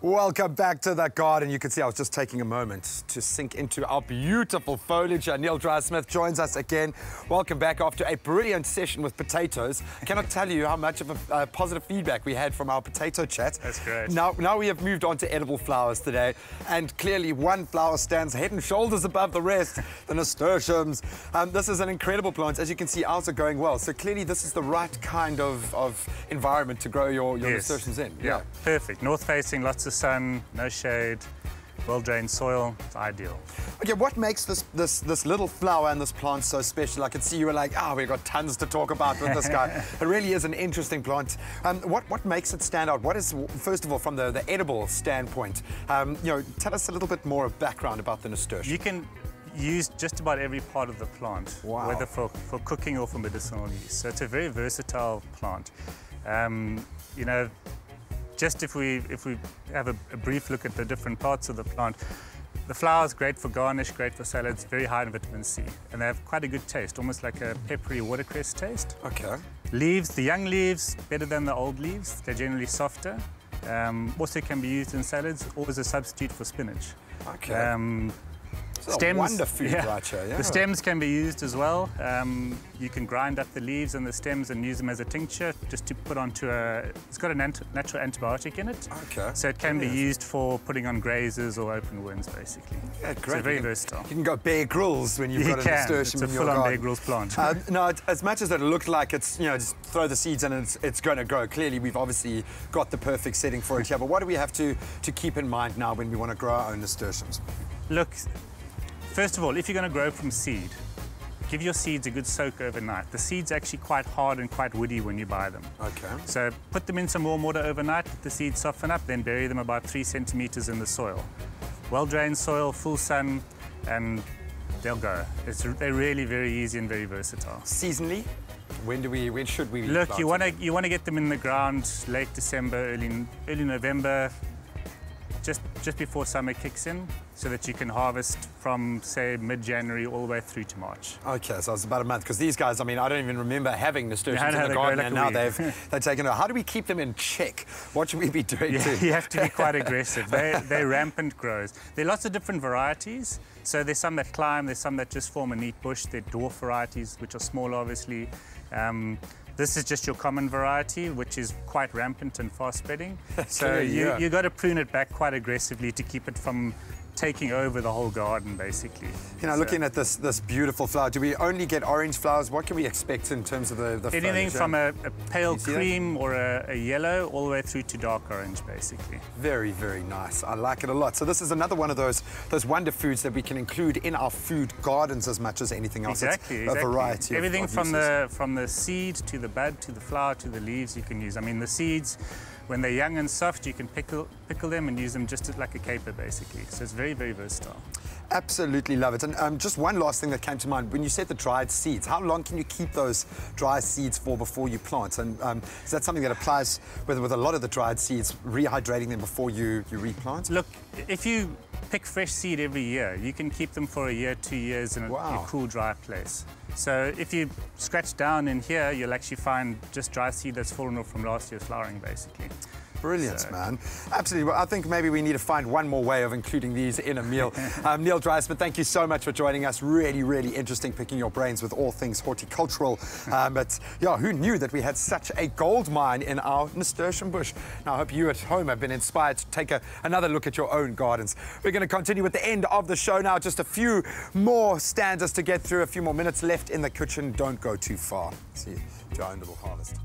Welcome back to the garden. You can see I was just taking a moment to sink into our beautiful foliage. Neil Dreyersmith joins us again. Welcome back after a brilliant session with potatoes. I cannot tell you how much of a uh, positive feedback we had from our potato chat. That's great. Now, now we have moved on to edible flowers today, and clearly one flower stands head and shoulders above the rest, the nasturtiums. Um, this is an incredible plant. As you can see, ours are going well. So clearly this is the right kind of, of environment to grow your, your Yes. nasturtiums in. Yeah, perfect. North facing, lots of sun, no shade, well drained soil. It's ideal. Okay, what makes this, this, this little flower and this plant so special? I can see you were like, ah, we've got tons to talk about with this guy. it really is an interesting plant. Um, what, what makes it stand out? What is, first of all, from the, the edible standpoint, um, you know, tell us a little bit more of background about the nasturtium. You can use just about every part of the plant, Wow. whether for, for cooking or for medicinal use. So it's a very versatile plant. Um, you know, just if we if we have a, a brief look at the different parts of the plant, the flower's great for garnish, great for salads, very high in vitamin C, and they have quite a good taste, almost like a peppery watercress taste. Okay. Leaves, the young leaves, better than the old leaves. They're generally softer. Um, also can be used in salads or as a substitute for spinach. Okay. Um, Wonder food right here, yeah. The stems can be used as well. Um, you can grind up the leaves and the stems and use them as a tincture just to put onto a... It's got a nat natural antibiotic in it. Okay. So it can be used for putting on grazes or open wounds, basically. Yeah, great. So very you can, versatile. You can go Bear Grylls when you've You got a can. nasturtium It's a in your full-on garden. Bear Grylls plant. Um, no, as much as it looked like it's, you know, just throw the seeds in and it's, it's going to grow. Clearly, we've obviously got the perfect setting for it here. But what do we have to, to keep in mind now when we want to grow our own nasturtiums? Look, first of all, if you're going to grow from seed, give your seeds a good soak overnight. The seed's are actually quite hard and quite woody when you buy them. Okay. So put them in some warm water overnight, let the seeds soften up, then bury them about three centimeters in the soil. Well-drained soil, full sun, and they'll go. It's, they're really very easy and very versatile. Seasonally, when do we? When should we? Look, you want to you want to get them in the ground late December, early early November, just just before summer kicks in, so that you can harvest from say mid-January all the way through to March. Okay, so it's about a month because these guys, I mean, I don't even remember having nasturtiums know, in the garden, like and now they've they've taken over. How do we keep them in check? What should we be doing? Yeah, to... you have to be quite aggressive. They, they're rampant growers. There are lots of different varieties. So there's some that climb, there's some that just form a neat bush. They're dwarf varieties, which are small, obviously. Um, this is just your common variety, which is quite rampant and fast spreading. So Clear, you, yeah. you got to prune it back quite aggressively to keep it from taking over the whole garden, basically. You know, So- looking at this this beautiful flower, do we only get orange flowers? What can we expect in terms of the, the Anything foliage? from a, a pale see that? cream or a, a yellow all the way through to dark orange, basically. Very, very nice. I like it a lot. So this is another one of those those wonder foods that we can include in our food gardens as much as anything else. Exactly, it's exactly. a variety. of- Everything of from uses. the from the seed to the bud to the flower to the leaves you can use. I mean, the seeds, when they're young and soft, you can pickle pickle them and use them just like a caper, basically. So it's very very versatile. Absolutely love it. And um, just one last thing that came to mind when you said the dried seeds. How long can you keep those dry seeds for before you plant? And um, is that something that applies with with a lot of the dried seeds, rehydrating them before you you replant? Look, if you pick fresh seed every year, you can keep them for a year, two years in a, Wow. a cool, dry place. So if you scratch down in here, you'll actually find just dry seed that's fallen off from last year's flowering, basically. Brilliant, So- man. Absolutely. Well, I think maybe we need to find one more way of including these in a meal. um, Neil Dreyersmith, thank you so much for joining us. Really, really interesting picking your brains with all things horticultural. Um, but yeah, who knew that we had such a gold mine in our nasturtium bush? Now, I hope you at home have been inspired to take a, another look at your own gardens. We're going to continue with the end of the show now. Just a few more stanzas to get through, a few more minutes left in the kitchen. Don't go too far. See you to our own little harvest.